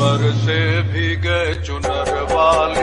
पर से भी गए चुनर वाले